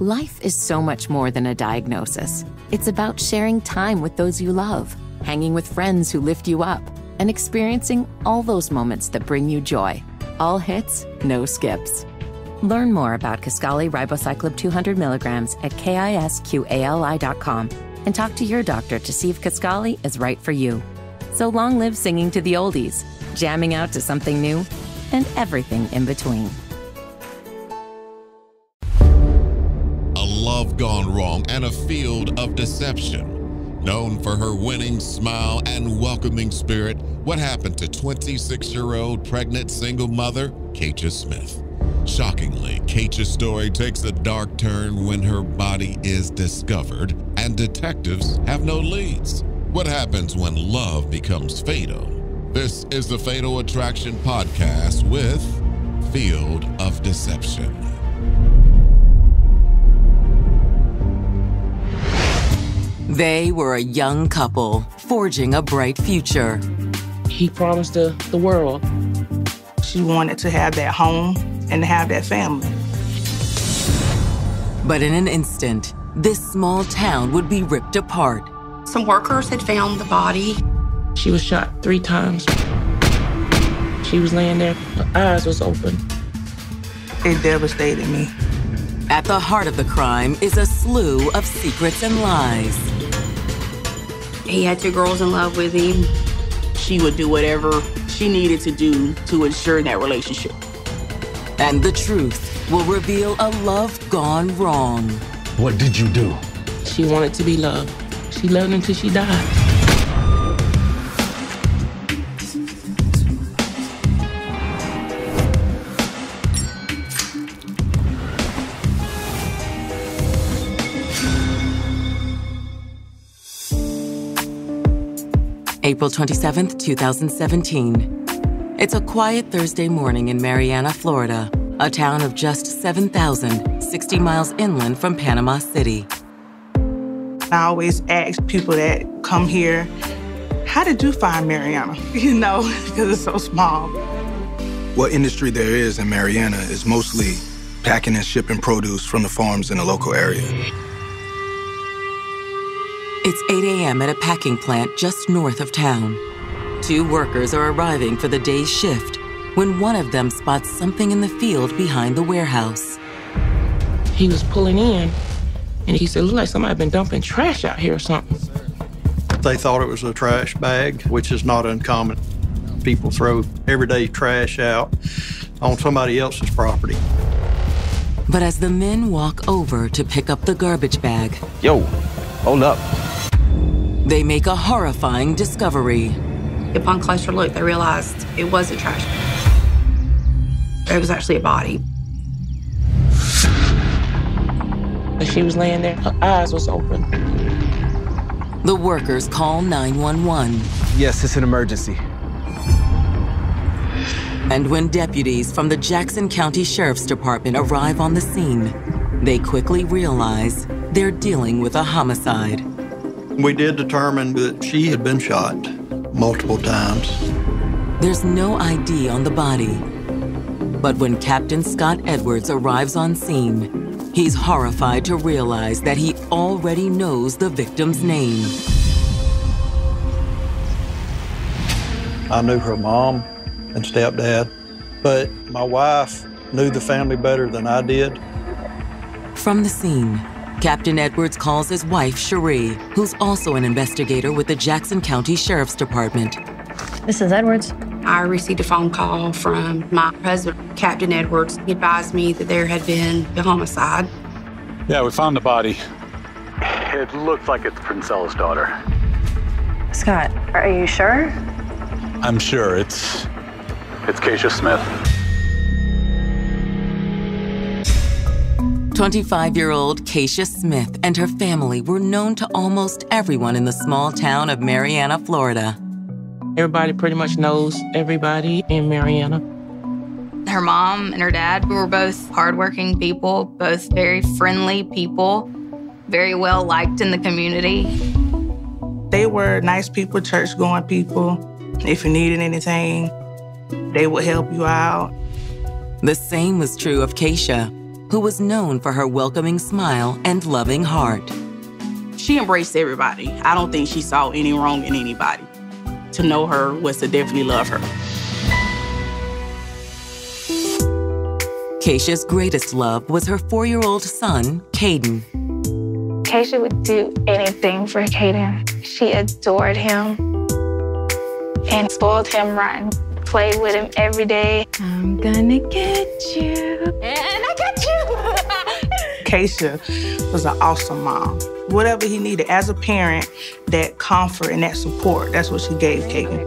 Life is so much more than a diagnosis. It's about sharing time with those you love, hanging with friends who lift you up, and experiencing all those moments that bring you joy. All hits, no skips. Learn more about Kisqali Ribociclib 200 milligrams at kisqali.com and talk to your doctor to see if Kisqali is right for you. So long live singing to the oldies, jamming out to something new, and everything in between. Love gone wrong and a field of deception. Known for her winning smile and welcoming spirit, what happened to 26 year old pregnant single mother, Kaycha Smith? Shockingly, Kaycha's story takes a dark turn when her body is discovered and detectives have no leads. What happens when love becomes fatal? This is the Fatal Attraction Podcast with Field of Deception. They were a young couple forging a bright future. He promised the, the world. She wanted to have that home and to have that family. But in an instant, this small town would be ripped apart. Some workers had found the body. She was shot three times. She was laying there, her eyes was open. It devastated me. At the heart of the crime is a slew of secrets and lies. He had two girls in love with him. She would do whatever she needed to do to ensure that relationship. And the truth will reveal a love gone wrong. What did you do? She wanted to be loved. She loved until she died. April 27th, 2017. It's a quiet Thursday morning in Marianna, Florida, a town of just 7,000, 60 miles inland from Panama City. I always ask people that come here, how did you find Marianna? You know, because it's so small. What industry there is in Marianna is mostly packing and shipping produce from the farms in the local area. It's 8 a.m. at a packing plant just north of town. Two workers are arriving for the day's shift when one of them spots something in the field behind the warehouse. He was pulling in, and he said, look like somebody been dumping trash out here or something. They thought it was a trash bag, which is not uncommon. People throw everyday trash out on somebody else's property. But as the men walk over to pick up the garbage bag, Yo, hold up. They make a horrifying discovery. Upon closer look, they realized it wasn't trash. It was actually a body. As she was laying there, her eyes was open. The workers call 911. Yes, it's an emergency. And when deputies from the Jackson County Sheriff's Department arrive on the scene, they quickly realize they're dealing with a homicide. We did determine that she had been shot multiple times. There's no ID on the body. But when Captain Scott Edwards arrives on scene, he's horrified to realize that he already knows the victim's name. I knew her mom and stepdad, but my wife knew the family better than I did. From the scene, Captain Edwards calls his wife, Cherie, who's also an investigator with the Jackson County Sheriff's Department. This is Edwards. I received a phone call from my husband, Captain Edwards. He advised me that there had been a homicide. Yeah, we found the body. It looks like it's Princella's daughter. Scott, are you sure? I'm sure it's. It's Kaycha Smith. 25 year old Kaycha Smith and her family were known to almost everyone in the small town of Marianna, Florida. Everybody pretty much knows everybody in Marianna. Her mom and her dad were both hardworking people, both very friendly people, very well liked in the community. They were nice people, church going people. If you needed anything, they would help you out. The same was true of Kaycha, who was known for her welcoming smile and loving heart. She embraced everybody. I don't think she saw any wrong in anybody. To know her was to definitely love her. Kaycha's greatest love was her four year old son, Caden. Kaycha would do anything for Caden. She adored him and spoiled him rotten. Played with him every day. I'm gonna get you. And I got you. Kaycha was an awesome mom. Whatever he needed as a parent, that comfort and that support, that's what she gave Caden.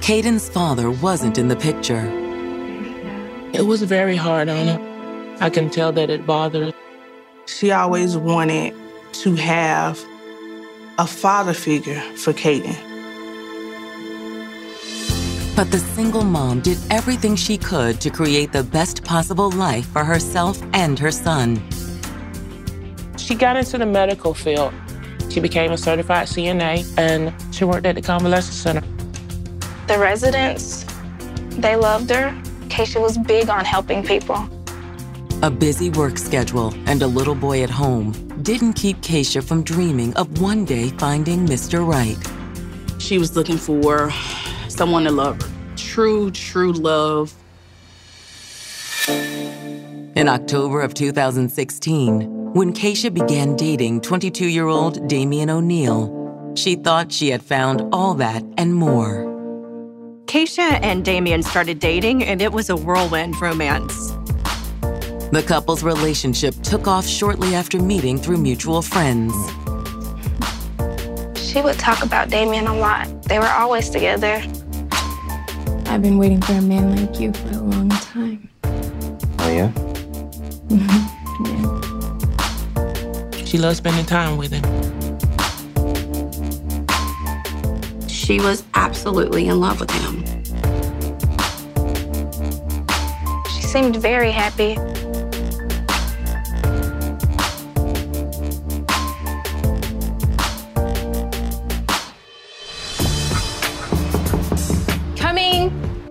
Caden's father wasn't in the picture. It was very hard on her. I can tell that it bothered her. She always wanted to have a father figure for Caden. But the single mom did everything she could to create the best possible life for herself and her son. She got into the medical field. She became a certified CNA and she worked at the convalescent center. The residents, they loved her. Kaycha was big on helping people. A busy work schedule and a little boy at home didn't keep Kaycha from dreaming of one day finding Mr. Right. She was looking for someone to love her. True, true love. In October of 2016, when Kaycha began dating 22 year old Damian O'Neill, she thought she had found all that and more. Kaycha and Damian started dating, and it was a whirlwind romance. The couple's relationship took off shortly after meeting through mutual friends. She would talk about Damian a lot. They were always together. I've been waiting for a man like you for a long time. Oh, yeah? yeah. She loved spending time with him. She was absolutely in love with him. She seemed very happy.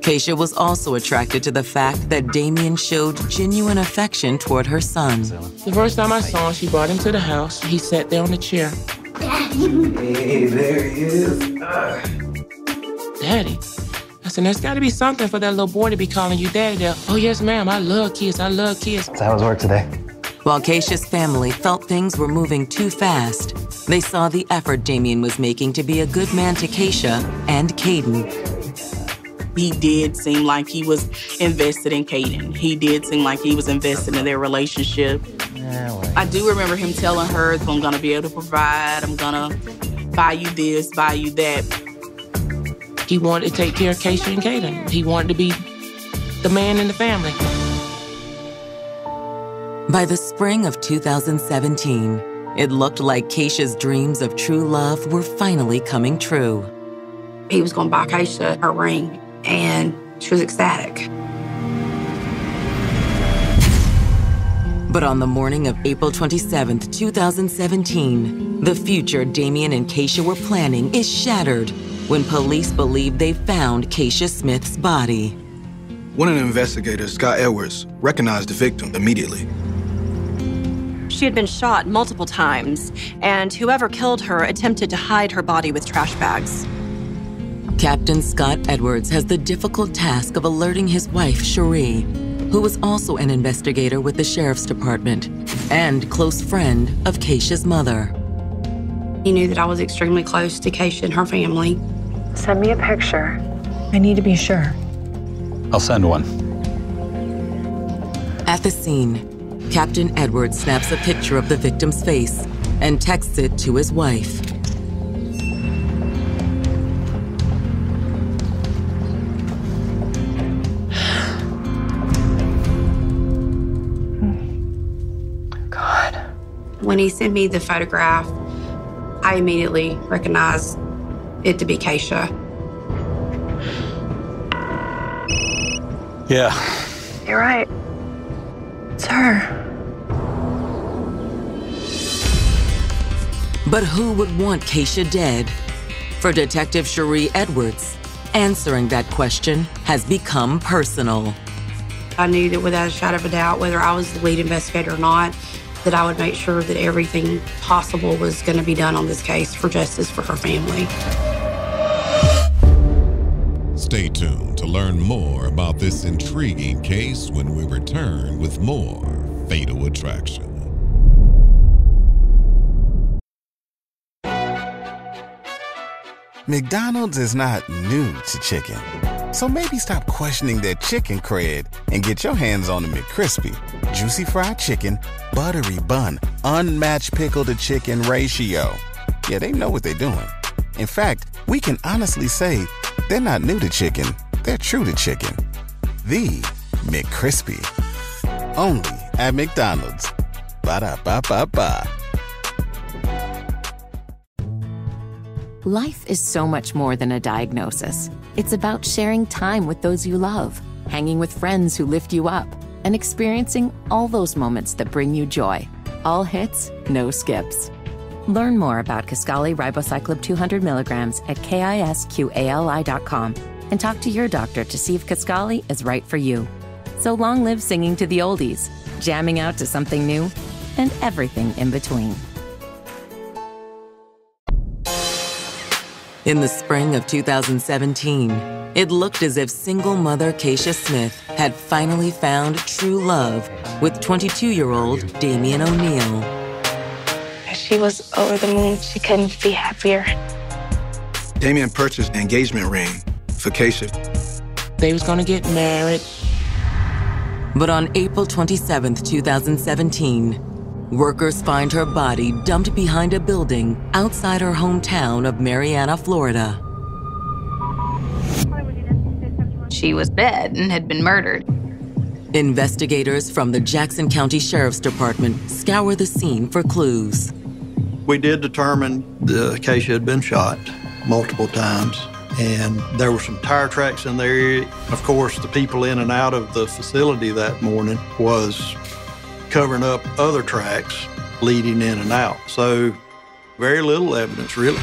Kaycha was also attracted to the fact that Damian showed genuine affection toward her son. The first time I saw him, she brought him to the house. He sat there on the chair. Daddy. Hey, there he is. Daddy. I said, there's got to be something for that little boy to be calling you daddy. There. Oh, yes, ma'am. I love kids. I love kids. So how was work today? While Kaycha's family felt things were moving too fast, they saw the effort Damian was making to be a good man to Kaycha and Caden. He did seem like he was invested in Caden. He did seem like he was invested in their relationship. I do remember him telling her, I'm gonna be able to provide, I'm gonna buy you this, buy you that. He wanted to take care of Kaycha and Caden. He wanted to be the man in the family. By the spring of 2017, it looked like Kaycha's dreams of true love were finally coming true. He was gonna buy Kaycha her ring, and she was ecstatic. But on the morning of April 27th, 2017, the future Damian and Kaycha were planning is shattered when police believe they found Kaycha Smith's body. One of the investigators, Scott Edwards, recognized the victim immediately. She had been shot multiple times, and whoever killed her attempted to hide her body with trash bags. Captain Scott Edwards has the difficult task of alerting his wife, Cherie, who was also an investigator with the Sheriff's Department and close friend of Kaycha's mother. He knew that I was extremely close to Kaycha and her family. Send me a picture. I need to be sure. I'll send one. At the scene, Captain Edwards snaps a picture of the victim's face and texts it to his wife. When he sent me the photograph, I immediately recognized it to be Kaycha. Yeah. You're right. It's her. But who would want Kaycha dead? For Detective Cherie Edwards, answering that question has become personal. I knew that without a shadow of a doubt, whether I was the lead investigator or not, that I would make sure that everything possible was going to be done on this case for justice for her family. Stay tuned to learn more about this intriguing case when we return with more Fatal Attraction. McDonald's is not new to chicken. So maybe stop questioning their chicken cred and get your hands on the McCrispy. Juicy fried chicken, buttery bun, unmatched pickle to chicken ratio. Yeah, they know what they're doing. In fact, we can honestly say they're not new to chicken, they're true to chicken. The McCrispy. Only at McDonald's. Ba da ba ba ba. Life is so much more than a diagnosis. It's about sharing time with those you love, hanging with friends who lift you up, and experiencing all those moments that bring you joy. All hits, no skips. Learn more about Kisqali Ribociclib 200 milligrams at kisqali.com and talk to your doctor to see if Kisqali is right for you. So long live singing to the oldies, jamming out to something new, and everything in between. In the spring of 2017, it looked as if single mother Kaycha Smith had finally found true love with 22 year old Damian O'Neill. She was over the moon. She couldn't be happier. Damien purchased an engagement ring for Kaycha. They was gonna get married. But on April 27, 2017, workers find her body dumped behind a building outside her hometown of Marianna, Florida. She was dead and had been murdered. Investigators from the Jackson County Sheriff's Department scour the scene for clues. We did determine the Acacia had been shot multiple times, and there were some tire tracks in the area. Of course, the people in and out of the facility that morning was covering up other tracks leading in and out. So, very little evidence, really.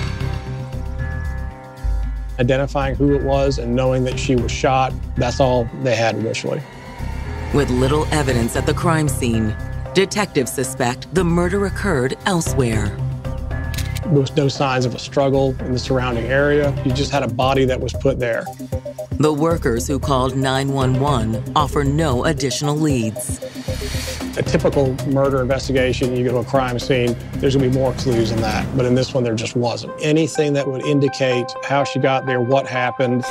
Identifying who it was and knowing that she was shot, that's all they had initially. With little evidence at the crime scene, detectives suspect the murder occurred elsewhere. There was no signs of a struggle in the surrounding area. You just had a body that was put there. The workers who called 911 offer no additional leads. A typical murder investigation, you go to a crime scene, there's gonna be more clues than that. But in this one, there just wasn't. Anything that would indicate how she got there, what happened.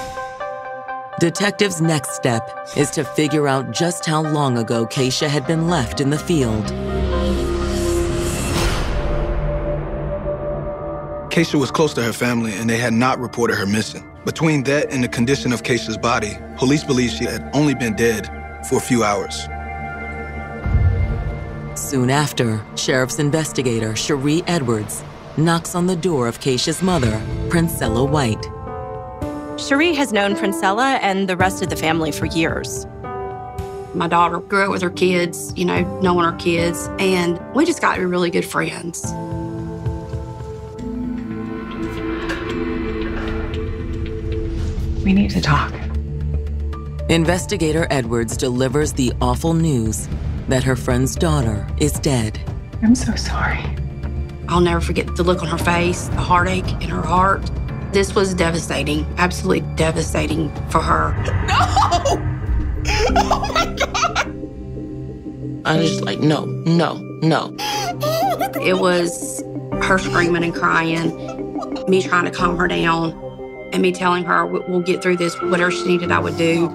Detectives' next step is to figure out just how long ago Kaycha had been left in the field. Kaycha was close to her family and they had not reported her missing. Between that and the condition of Kaycha's body, police believe she had only been dead for a few hours. Soon after, Sheriff's investigator Cherie Edwards knocks on the door of Kaycha's mother, Princella White. Cherie has known Princella and the rest of the family for years. My daughter grew up with her kids, you know, knowing her kids, and we just got to be really good friends. We need to talk. Investigator Edwards delivers the awful news that her friend's daughter is dead. I'm so sorry. I'll never forget the look on her face, the heartache in her heart. This was devastating, absolutely devastating for her. No! Oh my God! I was just like, no, no, no. It was her screaming and crying, me trying to calm her down, and me telling her we'll get through this. Whatever she needed, I would do.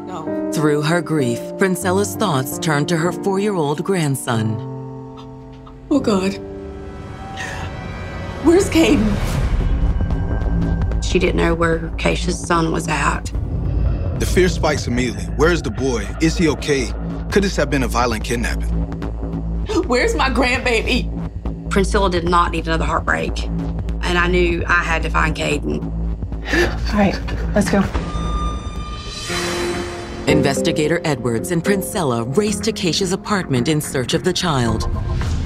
Through her grief, Princella's thoughts turned to her four year old grandson. Oh, God. Where's Caden? She didn't know where Kaycha's son was at. The fear spikes immediately. Where's the boy? Is he okay? Could this have been a violent kidnapping? Where's my grandbaby? Princella did not need another heartbreak. And I knew I had to find Caden. All right, let's go. Investigator Edwards and Princella race to Kaycha's apartment in search of the child.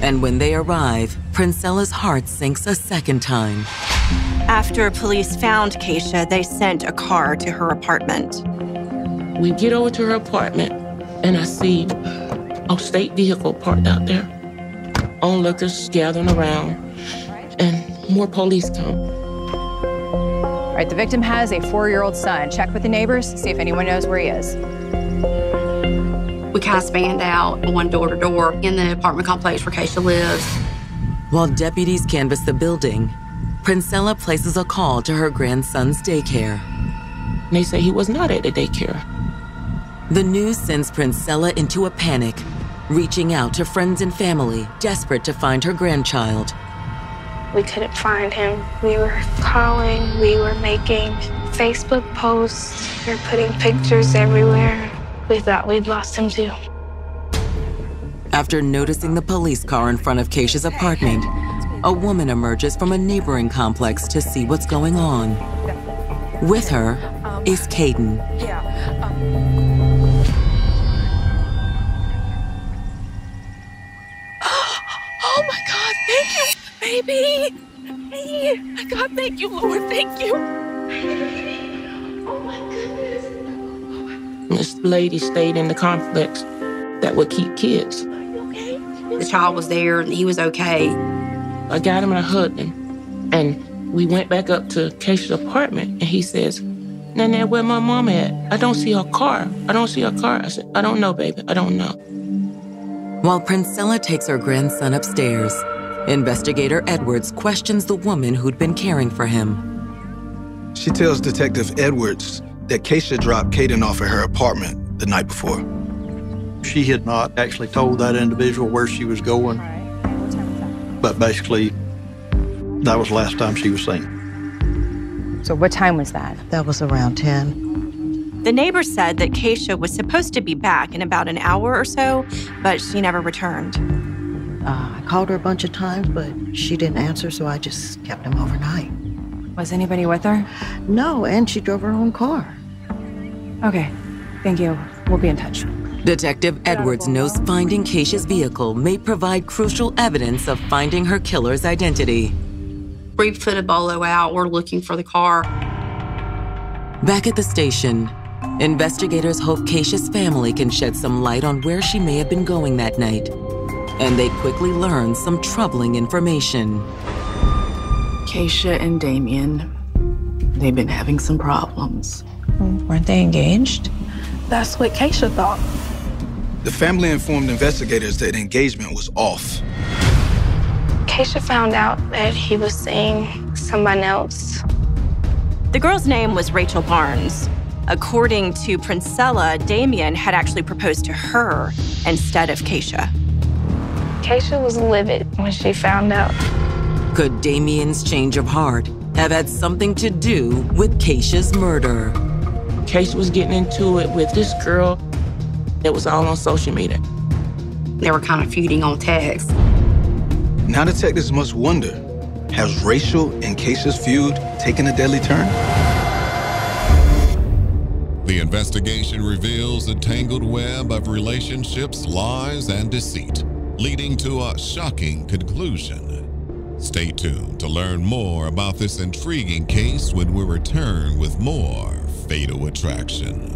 And when they arrive, Princella's heart sinks a second time. After police found Kaycha, they sent a car to her apartment. We get over to her apartment. and I see a state vehicle parked out there. Onlookers gathering around, and more police come. All right, the victim has a four year old son. Check with the neighbors, see if anyone knows where he is. We kind of spanned out one door to door in the apartment complex where Kaycha lives. While deputies canvass the building, Princella places a call to her grandson's daycare. They say he was not at the daycare. The news sends Princella into a panic, reaching out to friends and family, desperate to find her grandchild. We couldn't find him. We were calling, we were making Facebook posts, we were putting pictures everywhere. We thought we'd lost him too. After noticing the police car in front of Kaycha's apartment, a woman emerges from a neighboring complex to see what's going on. With her is Caden. Baby. Hey, God, thank you, Lord, thank you. This lady stayed in the complex that would keep kids. The child was there and he was okay. I got him and I hugged him. And we went back up to Kaycha's apartment and he says, Nana, where my mom at? I don't see her car. I don't see her car. I said, I don't know, baby. I don't know. While Princella takes her grandson upstairs, investigator Edwards questions the woman who'd been caring for him. She tells Detective Edwards that Kaycha dropped Caden off at her apartment the night before. She had not actually told that individual where she was going. But basically, that was the last time she was seen. So, what time was that? That was around 10. The neighbor said that Kaycha was supposed to be back in about an hour or so, but she never returned. Uh, I called her a bunch of times, but she didn't answer, so I just kept him overnight. Was anybody with her? No, and she drove her own car. Okay, thank you. We'll be in touch. Detective Edwards knows finding Kaycha's vehicle may provide crucial evidence of finding her killer's identity. We put a bolo out. We're looking for the car. Back at the station, investigators hope Kaycha's family can shed some light on where she may have been going that night. And they quickly learn some troubling information. Kaycha and Damien, they've been having some problems. Weren't they engaged? That's what Kaycha thought. The family informed investigators that engagement was off. Kaycha found out that he was seeing someone else. The girl's name was Rachel Barnes. According to Princella, Damien had actually proposed to her instead of Kaycha. Kaycha was livid when she found out. Could Damien's change of heart have had something to do with Kaycha's murder? Kaycha was getting into it with this girl that was all on social media. They were kind of feuding on text. Now detectives must wonder, has Rachel and Kaycha's feud taken a deadly turn? The investigation reveals a tangled web of relationships, lies, and deceit, leading to a shocking conclusion. Stay tuned to learn more about this intriguing case when we return with more Fatal Attraction.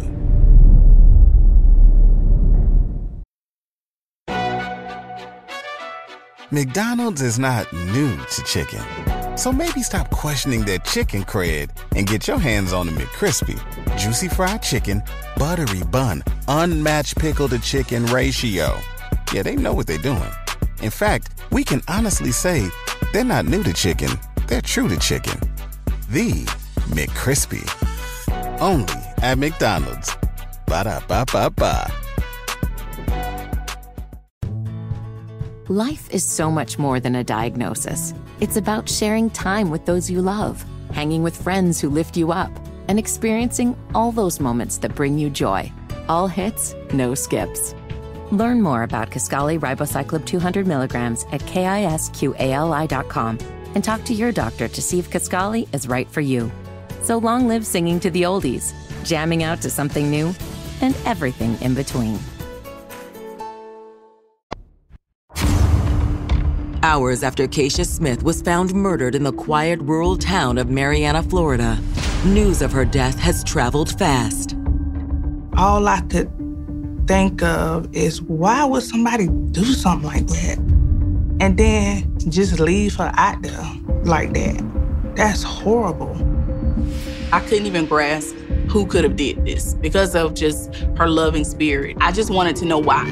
McDonald's is not new to chicken. So maybe stop questioning their chicken cred and get your hands on the McCrispy. Juicy fried chicken, buttery bun, unmatched pickle to chicken ratio. Yeah, they know what they're doing. In fact, we can honestly say they're not new to chicken, they're true to chicken. The McCrispy. Only at McDonald's. Ba da ba ba ba. Life is so much more than a diagnosis. It's about sharing time with those you love, hanging with friends who lift you up, and experiencing all those moments that bring you joy. All hits, no skips. Learn more about Kisqali Ribociclib 200 milligrams at kisqali.com and talk to your doctor to see if Kisqali is right for you. So long live singing to the oldies, jamming out to something new, and everything in between. Hours after Kaycha Smith was found murdered in the quiet rural town of Marianna, Florida, news of her death has traveled fast. All I could think of is why would somebody do something like that? And then just leave her out there like that. That's horrible. I couldn't even grasp who could have did this because of just her loving spirit. I just wanted to know why.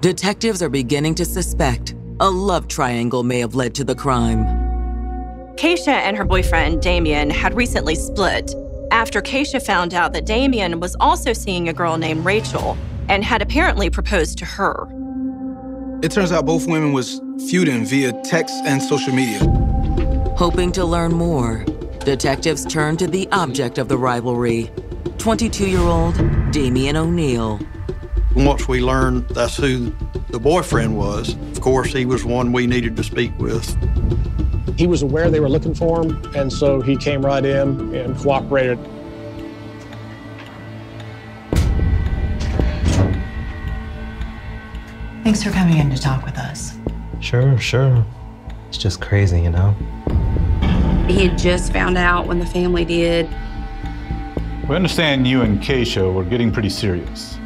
Detectives are beginning to suspect a love triangle may have led to the crime. Kaycha and her boyfriend, Damien, had recently split after Kaycha found out that Damien was also seeing a girl named Rachel and had apparently proposed to her. It turns out both women was feuding via text and social media. Hoping to learn more, detectives turn to the object of the rivalry, 22-year-old Damien O'Neill. Once we learned that's who the boyfriend was, of course, he was one we needed to speak with. He was aware they were looking for him, and so he came right in and cooperated. Thanks for coming in to talk with us. Sure, sure. It's just crazy, you know? He had just found out when the family did. We understand you and Kaycha were getting pretty serious.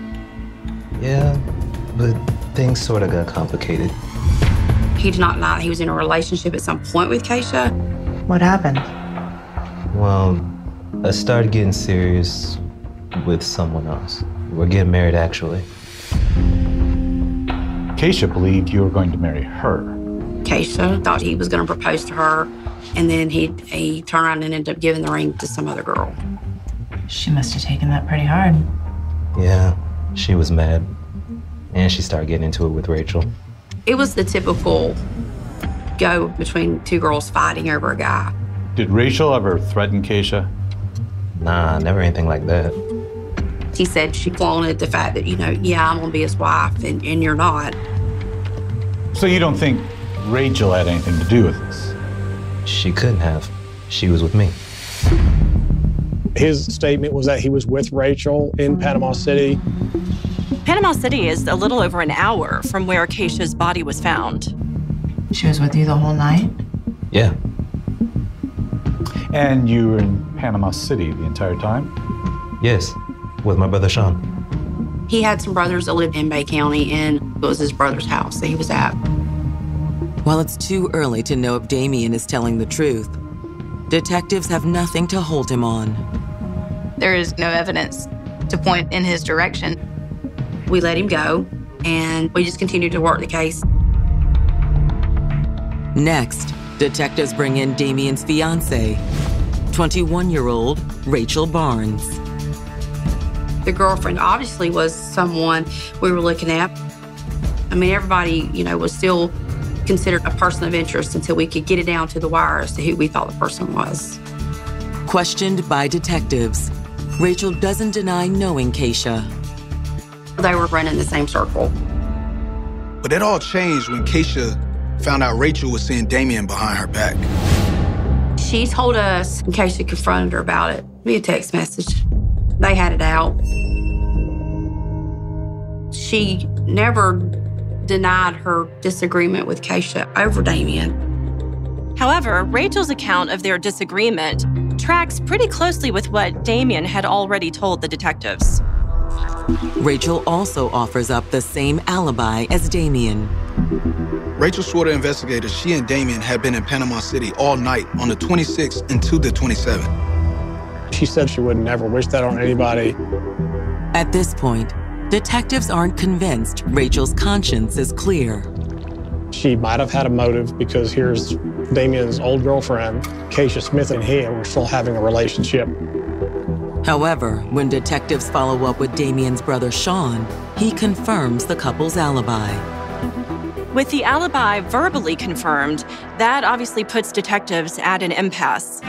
Yeah, but things sort of got complicated. He did not know that he was in a relationship at some point with Kaycha. What happened? Well, I started getting serious with someone else. We're getting married, actually. Kaycha believed you were going to marry her. Kaycha thought he was going to propose to her, and then he he turned around and ended up giving the ring to some other girl. She must have taken that pretty hard. Yeah, she was mad. And she started getting into it with Rachel. It was the typical go between two girls fighting over a guy. Did Rachel ever threaten Kaycha? Nah, never anything like that. He said she flaunted the fact that, you know, yeah, I'm gonna be his wife and, and you're not. So you don't think Rachel had anything to do with this? She couldn't have. She was with me. His statement was that he was with Rachel in Panama City. Panama City is a little over an hour from where Kaycha's body was found. She was with you the whole night? Yeah. And you were in Panama City the entire time? Yes, with my brother Sean. He had some brothers that lived in Bay County, and it was his brother's house that he was at. While it's too early to know if Damien is telling the truth, detectives have nothing to hold him on. There is no evidence to point in his direction. We let him go, and we just continued to work the case. Next, detectives bring in Damien's fiance, 21-year-old Rachel Barnes. The girlfriend obviously was someone we were looking at. I mean, everybody, you know, was still considered a person of interest until we could get it down to the wire as to who we thought the person was. Questioned by detectives, Rachel doesn't deny knowing Kaycha. They were running the same circle. But it all changed when Kaycha found out Rachel was seeing Damien behind her back. She told us, in case she confronted her about it, via text message. They had it out. She never denied her disagreement with Kaycha over Damien. However, Rachel's account of their disagreement tracks pretty closely with what Damien had already told the detectives. Rachel also offers up the same alibi as Damien. Rachel swore to investigators she and Damien had been in Panama City all night on the 26th into the 27th. She said she would never wish that on anybody. At this point, detectives aren't convinced Rachel's conscience is clear. She might have had a motive because here's Damien's old girlfriend, Kaycha Smith, and he were still having a relationship. However, when detectives follow up with Damien's brother Sean, he confirms the couple's alibi. With the alibi verbally confirmed, that obviously puts detectives at an impasse.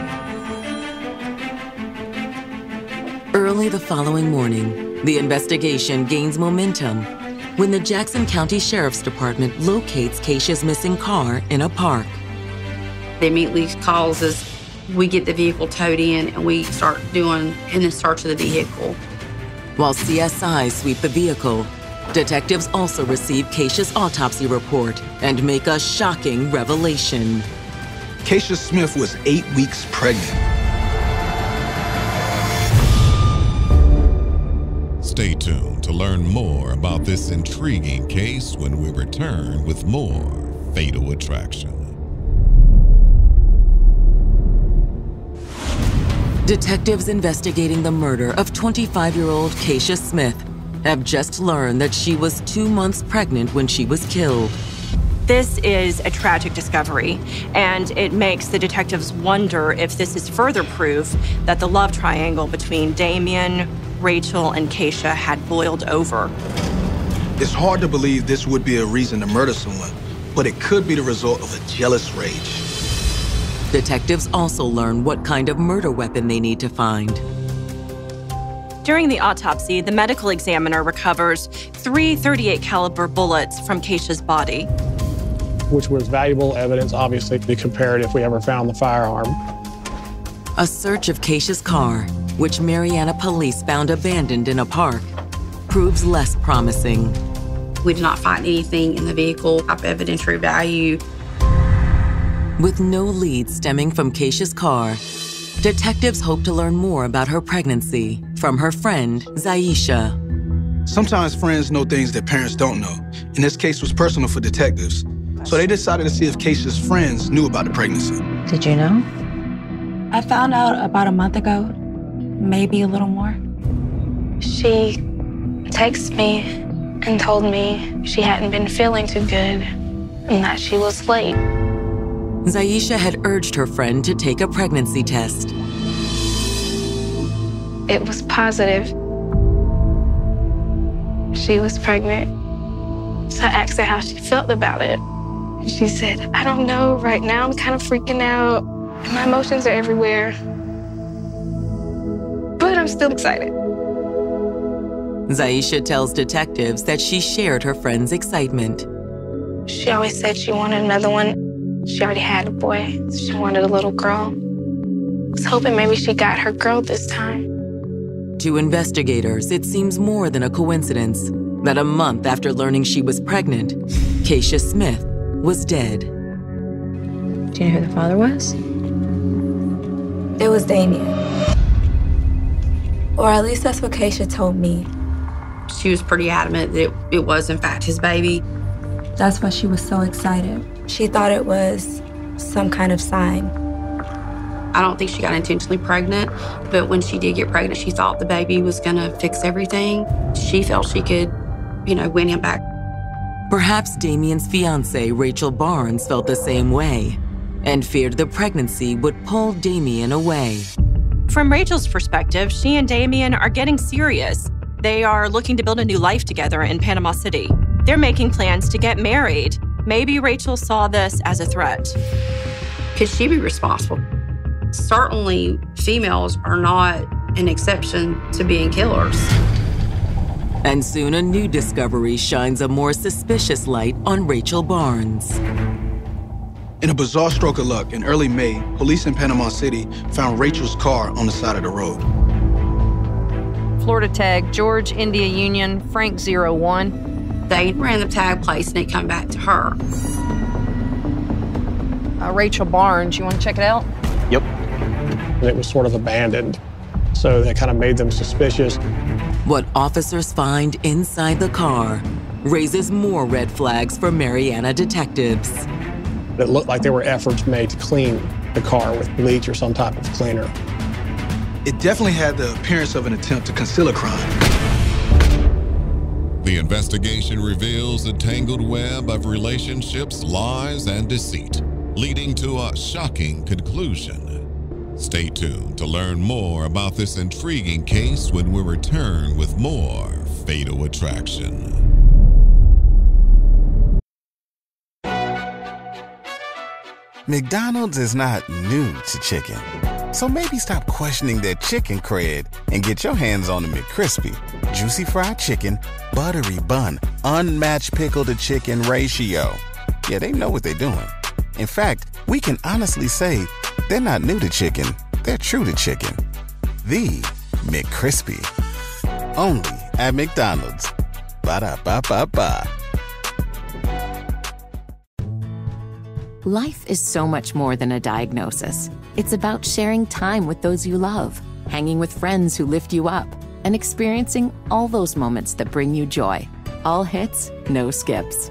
Early the following morning, the investigation gains momentum when the Jackson County Sheriff's Department locates Kaycha's missing car in a park. They immediately calls us. We get the vehicle towed in and we start doing in the search of the vehicle. While CSI sweep the vehicle, detectives also receive Kaycha's autopsy report and make a shocking revelation. Kaycha Smith was eight weeks pregnant. Stay tuned to learn more about this intriguing case when we return with more Fatal Attraction. Detectives investigating the murder of 25 year old Kaycha Smith have just learned that she was two months pregnant when she was killed. This is a tragic discovery, and it makes the detectives wonder if this is further proof that the love triangle between Damien, Rachel, and Kaycha had boiled over. It's hard to believe this would be a reason to murder someone, but it could be the result of a jealous rage. Detectives also learn what kind of murder weapon they need to find. During the autopsy, the medical examiner recovers three 38 caliber bullets from Kaycha's body. Which was valuable evidence, obviously, to be compared if we ever found the firearm. A search of Kaycha's car, which Marianna police found abandoned in a park, proves less promising. We did not find anything in the vehicle of evidentiary value. With no leads stemming from Kaycha's car, detectives hope to learn more about her pregnancy from her friend, Zaisha. Sometimes friends know things that parents don't know. In this case, was personal for detectives. So they decided to see if Kaycha's friends knew about the pregnancy. Did you know? I found out about a month ago, maybe a little more. She texted me and told me she hadn't been feeling too good and that she was late. Zaisha had urged her friend to take a pregnancy test. It was positive. She was pregnant. So I asked her how she felt about it. And She said, I don't know. Right now, I'm kind of freaking out. My emotions are everywhere. But I'm still excited. Zaisha tells detectives that she shared her friend's excitement. She always said she wanted another one. She already had a boy, so she wanted a little girl. I was hoping maybe she got her girl this time. To investigators, it seems more than a coincidence that a month after learning she was pregnant, Kaycha Smith was dead. Do you know who the father was? It was Damien. Or at least that's what Kaycha told me. She was pretty adamant that it was, in fact, his baby. That's why she was so excited. She thought it was some kind of sign. I don't think she got intentionally pregnant, but when she did get pregnant, she thought the baby was going to fix everything. She felt she could, you know, win him back. Perhaps Damien's fiancee, Rachel Barnes, felt the same way and feared the pregnancy would pull Damien away. From Rachel's perspective, she and Damien are getting serious. They are looking to build a new life together in Panama City. They're making plans to get married. Maybe Rachel saw this as a threat. Could she be responsible? Certainly, females are not an exception to being killers. And soon a new discovery shines a more suspicious light on Rachel Barnes. In a bizarre stroke of luck, in early May, police in Panama City found Rachel's car on the side of the road. Florida tag George India Union Frank 01. They ran the tag place and it come back to her. Uh, Rachel Barnes, you want to check it out? Yep. And it was sort of abandoned. So that kind of made them suspicious. What officers find inside the car raises more red flags for Marianna detectives. It looked like there were efforts made to clean the car with bleach or some type of cleaner. It definitely had the appearance of an attempt to conceal a crime. The investigation reveals a tangled web of relationships, lies, and deceit, leading to a shocking conclusion. Stay tuned to learn more about this intriguing case when we return with more Fatal Attraction. McDonald's is not new to chicken. So maybe stop questioning their chicken cred and get your hands on the McCrispy. Juicy fried chicken, buttery bun, unmatched pickle to chicken ratio. Yeah, they know what they're doing. In fact, we can honestly say they're not new to chicken, they're true to chicken. The McCrispy. Only at McDonald's. Ba da ba ba ba. Life is so much more than a diagnosis. It's about sharing time with those you love, hanging with friends who lift you up, and experiencing all those moments that bring you joy. All hits, no skips.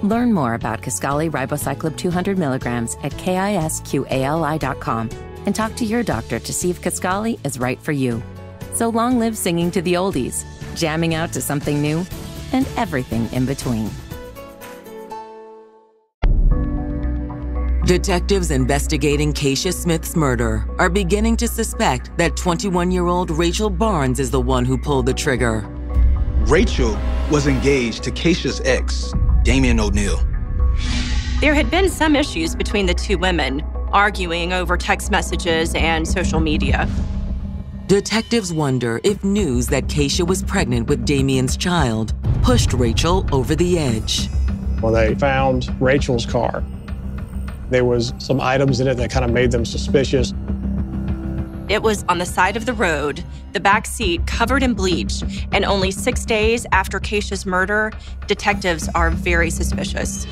Learn more about Kisqali Ribociclib 200 milligrams at kisqali.com and talk to your doctor to see if Kisqali is right for you. So long live singing to the oldies, jamming out to something new, and everything in between. Detectives investigating Kaycha Smith's murder are beginning to suspect that 21 year old Rachel Barnes is the one who pulled the trigger. Rachel was engaged to Kaycha's ex, Damian O'Neill. There had been some issues between the two women, arguing over text messages and social media. Detectives wonder if news that Kaycha was pregnant with Damien's child pushed Rachel over the edge. When they found Rachel's car, there was some items in it that kind of made them suspicious. It was on the side of the road, the back seat covered in bleach, and only six days after Kaycha's murder, detectives are very suspicious.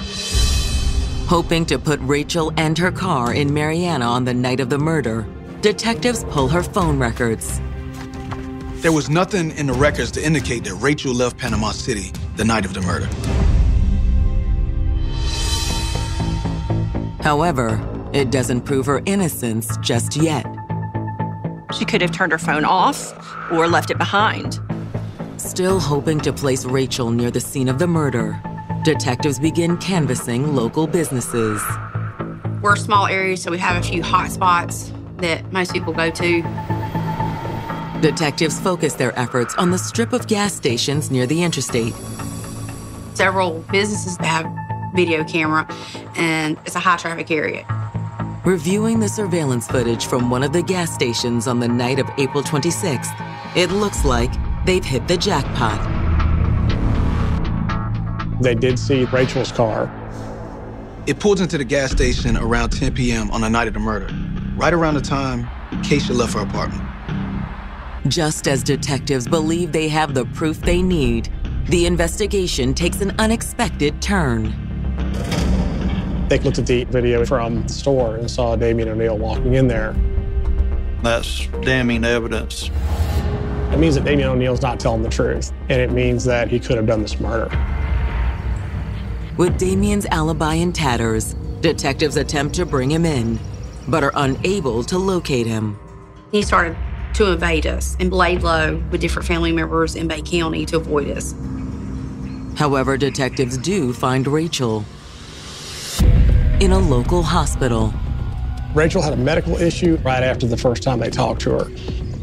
Hoping to put Rachel and her car in Marianna on the night of the murder, detectives pull her phone records. There was nothing in the records to indicate that Rachel left Panama City the night of the murder. However, it doesn't prove her innocence just yet. She could have turned her phone off or left it behind. Still hoping to place Rachel near the scene of the murder, detectives begin canvassing local businesses. We're a small area, so we have a few hot spots that most people go to. Detectives focus their efforts on the strip of gas stations near the interstate. Several businesses have video camera, and it's a high traffic area. Reviewing the surveillance footage from one of the gas stations on the night of April 26th, it looks like they've hit the jackpot. They did see Rachel's car. It pulls into the gas station around 10 p.m. on the night of the murder, right around the time Kaycha left her apartment. Just as detectives believe they have the proof they need, the investigation takes an unexpected turn. They looked at the video from the store and saw Damien O'Neill walking in there. That's damning evidence. It means that Damian O'Neill's not telling the truth, and it means that he could have done this murder. With Damien's alibi in tatters, detectives attempt to bring him in, but are unable to locate him. He started to evade us and laid low with different family members in Bay County to avoid us. However, detectives do find Rachel in a local hospital. Rachel had a medical issue right after the first time they talked to her.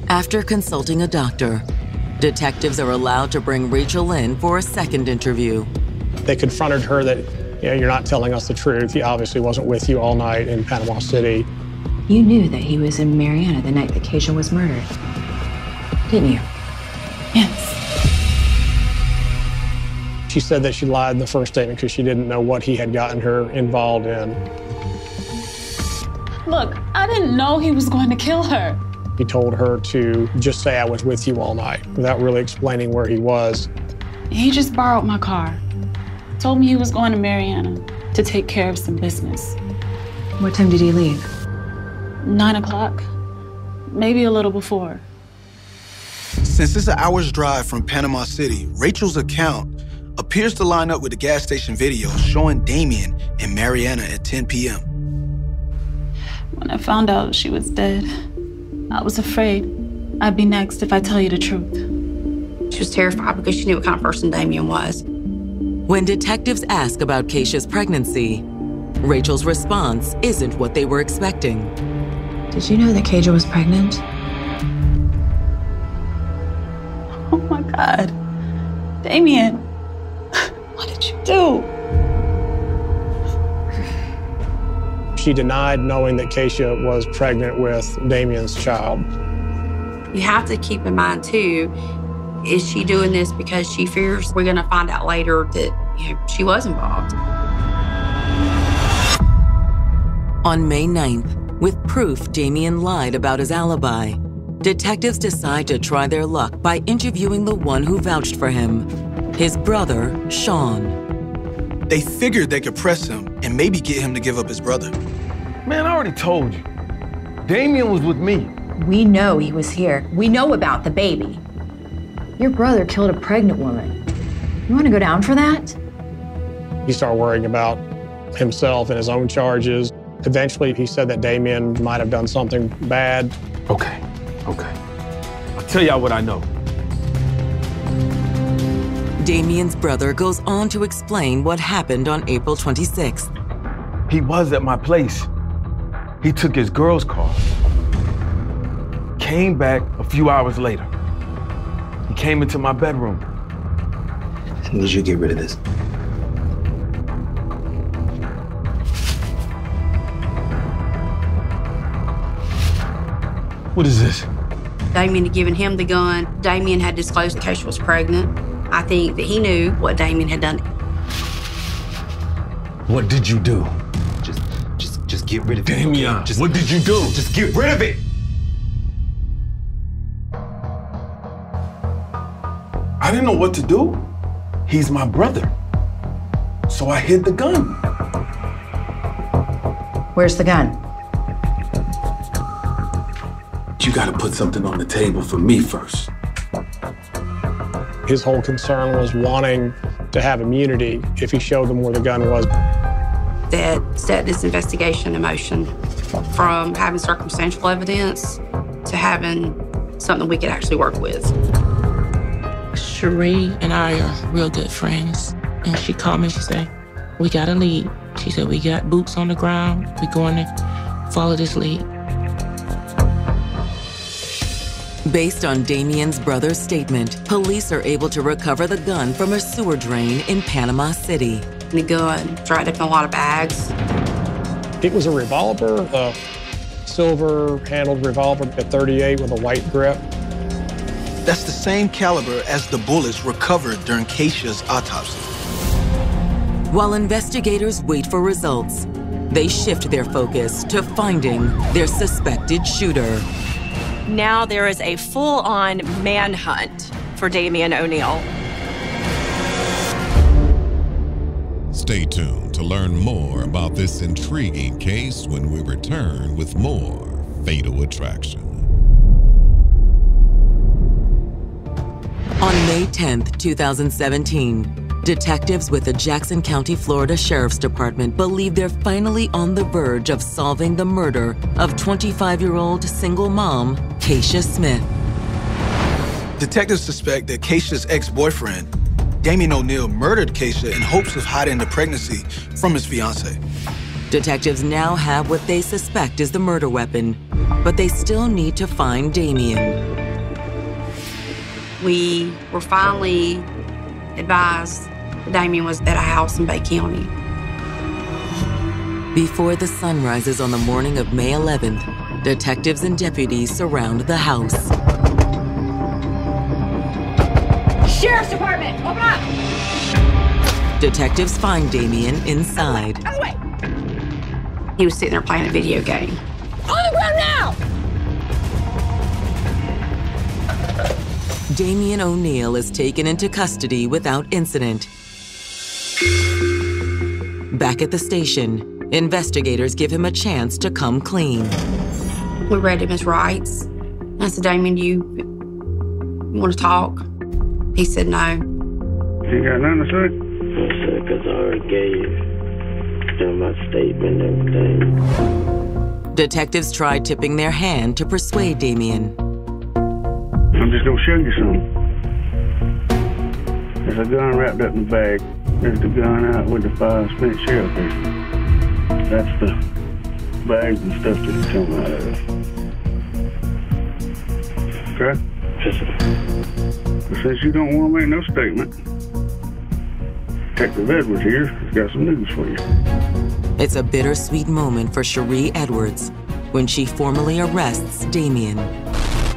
After consulting a doctor, detectives are allowed to bring Rachel in for a second interview. They confronted her that, you know, you're not telling us the truth. He obviously wasn't with you all night in Panama City. You knew that he was in Marianna the night that Kaycha was murdered, didn't you? Yes. She said that she lied in the first statement because she didn't know what he had gotten her involved in. Look, I didn't know he was going to kill her. He told her to just say I was with you all night without really explaining where he was. He just borrowed my car. Told me he was going to Marianna to take care of some business. What time did he leave? Nine o'clock. Maybe a little before. Since it's an hour's drive from Panama City, Rachel's account appears to line up with the gas station video showing Damian and Marianna at 10 p.m. When I found out she was dead, I was afraid I'd be next if I tell you the truth. She was terrified because she knew what kind of person Damian was. When detectives ask about Kaycha's pregnancy, Rachel's response isn't what they were expecting. Did you know that Kaycha was pregnant? Oh my God. Damian, what did you do? She denied knowing that Kaycha was pregnant with Damien's child. You have to keep in mind, too, is she doing this because she fears we're going to find out later that you know, she was involved? On May 9th, with proof Damien lied about his alibi, detectives decide to try their luck by interviewing the one who vouched for him, his brother, Sean. They figured they could press him and maybe get him to give up his brother. Man, I already told you. Damien was with me. We know he was here. We know about the baby. Your brother killed a pregnant woman. You want to go down for that? He started worrying about himself and his own charges. Eventually, he said that Damien might have done something bad. Okay, okay. I'll tell y'all what I know. Damien's brother goes on to explain what happened on April 26th. He was at my place. He took his girl's car. Came back a few hours later. He came into my bedroom. I need you get rid of this. What is this? Damien had given him the gun. Damien had disclosed Kaycha was pregnant. I think that he knew what Damien had done. What did you do? Just, just, just get rid of it. Damien, Just, what did you do? just get rid of it. I didn't know what to do. He's my brother. So I hid the gun. Where's the gun? You gotta put something on the table for me first. His whole concern was wanting to have immunity if he showed them where the gun was. That set this investigation in motion from having circumstantial evidence to having something we could actually work with. Cherie and I are real good friends. And she called me, she said, We got a lead. She said, We got boots on the ground. We're going to follow this lead. Based on Damien's brother's statement, police are able to recover the gun from a sewer drain in Panama City. The gun dried up in a lot of bags. It was a revolver, a silver handled revolver at 38 with a white grip. That's the same caliber as the bullets recovered during Kaycha's autopsy. While investigators wait for results, they shift their focus to finding their suspected shooter. Now there is a full on manhunt for Damien O'Neill. Stay tuned to learn more about this intriguing case when we return with more Fatal Attraction. On May 10th, 2017, detectives with the Jackson County, Florida Sheriff's Department believe they're finally on the verge of solving the murder of 25 year old single mom, Kaycha Smith. Detectives suspect that Kaycha's ex-boyfriend, Damien O'Neill, murdered Kaycha in hopes of hiding the pregnancy from his fiancee. Detectives now have what they suspect is the murder weapon, but they still need to find Damien. We were finally advised that Damien was at a house in Bay County. Before the sun rises on the morning of May 11th, detectives and deputies surround the house. Sheriff's Department, open up! Detectives find Damien inside. Out of the way! He was sitting there playing a video game. On the ground now! Damien O'Neill is taken into custody without incident. Back at the station, investigators give him a chance to come clean. We read him his rights. I said, Damien, you, you want to talk? He said no. You got nothing to say? I Because I already gave them my statement and everything. Detectives tried tipping their hand to persuade Damien. I'm just gonna show you something. There's a gun wrapped up in the bag. There's the gun out with the five spent shell pistol. That's the bags and stuff that it come out of. Okay? But since you don't want to make no statement, Detective Edwards here has got some news for you. It's a bittersweet moment for Cherie Edwards when she formally arrests Damien.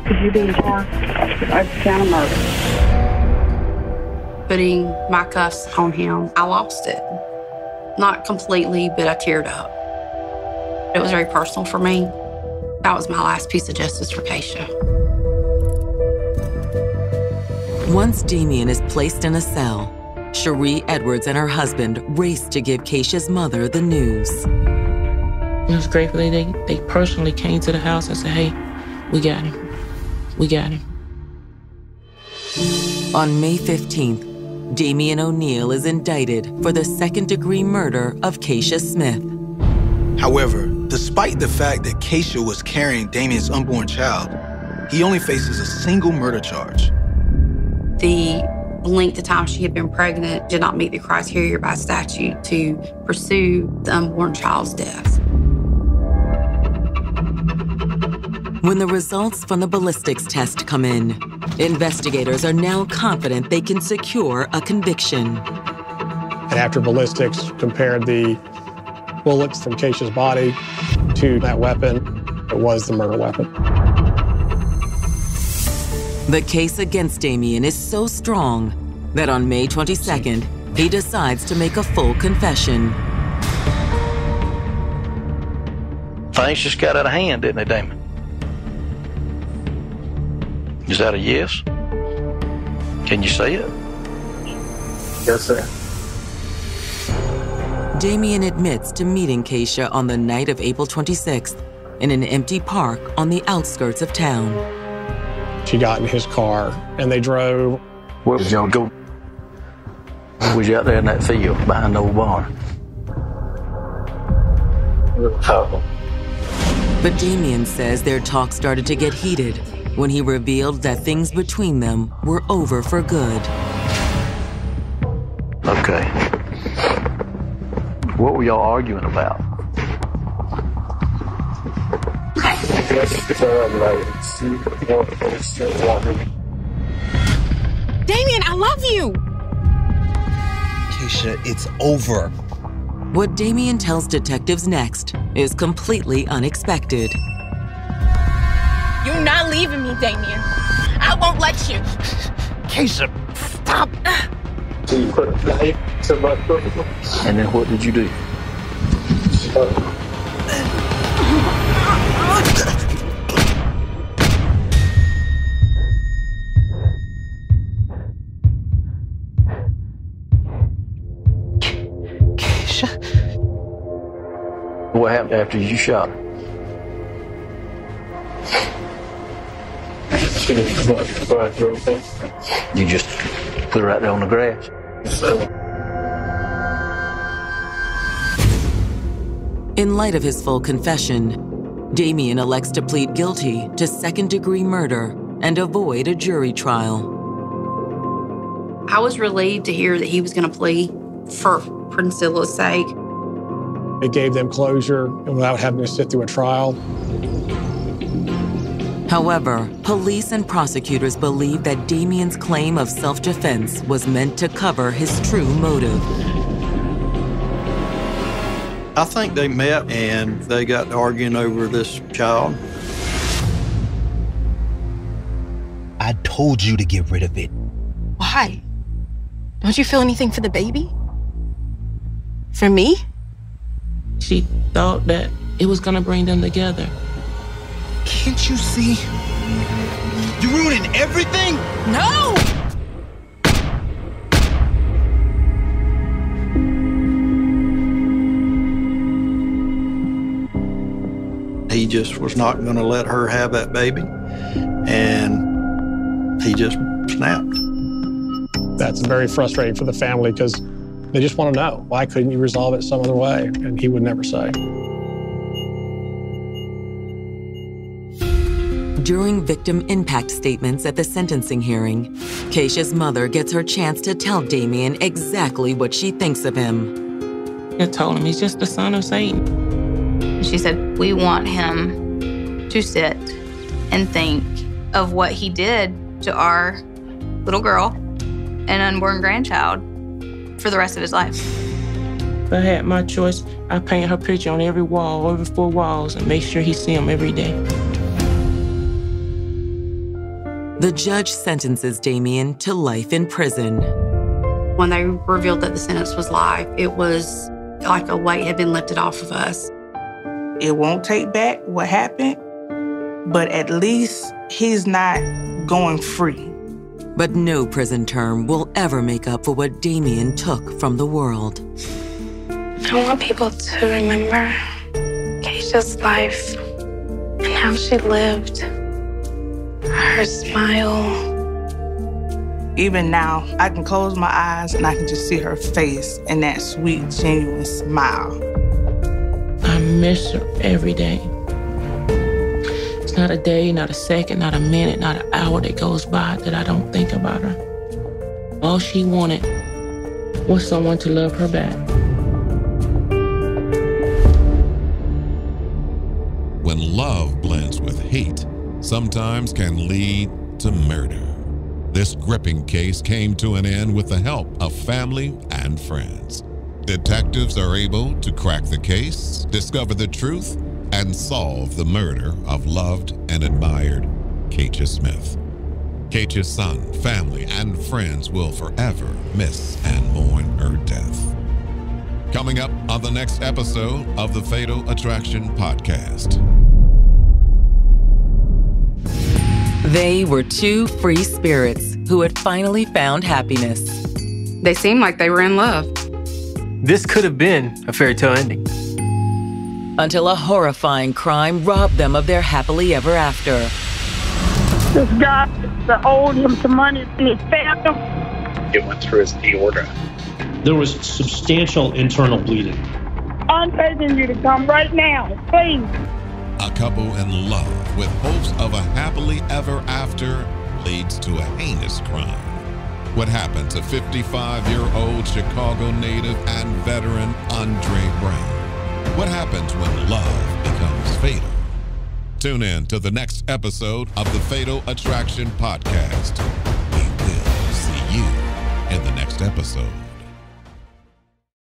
Could you be charged? I found a murder. Putting my cuffs on him, I lost it. Not completely, but I teared up. It was very personal for me. That was my last piece of justice for Kaycha. Once Damien is placed in a cell, Cherie Edwards and her husband race to give Kaycha's mother the news. It was grateful they, they, they personally came to the house and said, hey, we got him. We got him. On May 15th, Damien O'Neill is indicted for the second degree murder of Kaycha Smith. However, despite the fact that Kaycha was carrying Damien's unborn child, he only faces a single murder charge. The length of time she had been pregnant did not meet the criteria by statute to pursue the unborn child's death. When the results from the ballistics test come in, investigators are now confident they can secure a conviction. And after ballistics compared the bullets from Kaycha's body to that weapon, it was the murder weapon. The case against Damien is so strong that on May 22nd, he decides to make a full confession. Things just got out of hand, didn't they, Damon? Is that a yes? Can you say it? Yes, sir. Damien admits to meeting Kaycha on the night of April 26th in an empty park on the outskirts of town. She got in his car and they drove. Where was y'all go? Was you out there in that field behind the old barn? But Damien says their talk started to get heated when he revealed that things between them were over for good. Okay. What were y'all arguing about? Damien, I love you. Kaycha, it's over. What Damien tells detectives next is completely unexpected. You're not leaving me, Damien. I won't let you. Kaycha, stop. So you put a knife to my throat. And then what did you do? Kaycha. What happened after you shot her? You just put her right there on the grass. In light of his full confession, Damien elects to plead guilty to second degree murder and avoid a jury trial. I was relieved to hear that he was going to plead for Princella's sake. It gave them closure without having to sit through a trial. However, police and prosecutors believe that Damien's claim of self defense was meant to cover his true motive. I think they met and they got arguing over this child. I told you to get rid of it. Why? Don't you feel anything for the baby? For me? She thought that it was gonna bring them together. Can't you see? You're ruining everything? No! He just was not going to let her have that baby. And he just snapped. That's very frustrating for the family because they just want to know why couldn't you resolve it some other way? And he would never say. During victim impact statements at the sentencing hearing, Kaycha's mother gets her chance to tell Damien exactly what she thinks of him. I told him he's just the son of Satan. She said, We want him to sit and think of what he did to our little girl and unborn grandchild for the rest of his life. If I had my choice, I'd paint her picture on every wall, over four walls, and make sure he see them every day. The judge sentences Damien to life in prison. When they revealed that the sentence was life, it was like a weight had been lifted off of us. It won't take back what happened, but at least he's not going free. But no prison term will ever make up for what Damien took from the world. I want people to remember Kaycha's life and how she lived. Her smile, Even now, I can close my eyes and I can just see her face and that sweet, genuine smile. I miss her every day. Not a day, not a second, not a minute, not an hour that goes by that I don't think about her. All she wanted was someone to love her back. When love blends with hate, sometimes can lead to murder. This gripping case came to an end with the help of family and friends. Detectives are able to crack the case, discover the truth, and solve the murder of loved and admired Kaycha Smith. Kaycha's son, family, and friends will forever miss and mourn her death. Coming up on the next episode of the Fatal Attraction Podcast. They were two free spirits who had finally found happiness. They seemed like they were in love. This could have been a fairy tale ending. Until a horrifying crime robbed them of their happily ever after. This guy that owed him some money and he stabbed him. It went through his aorta. There was substantial internal bleeding. I'm begging you to come right now, please. A couple in love with hopes of a happily ever after leads to a heinous crime. What happened to 55 year old Chicago native and veteran Andre Brown? What happens when love becomes fatal? Tune in to the next episode of the Fatal Attraction Podcast. We will see you in the next episode.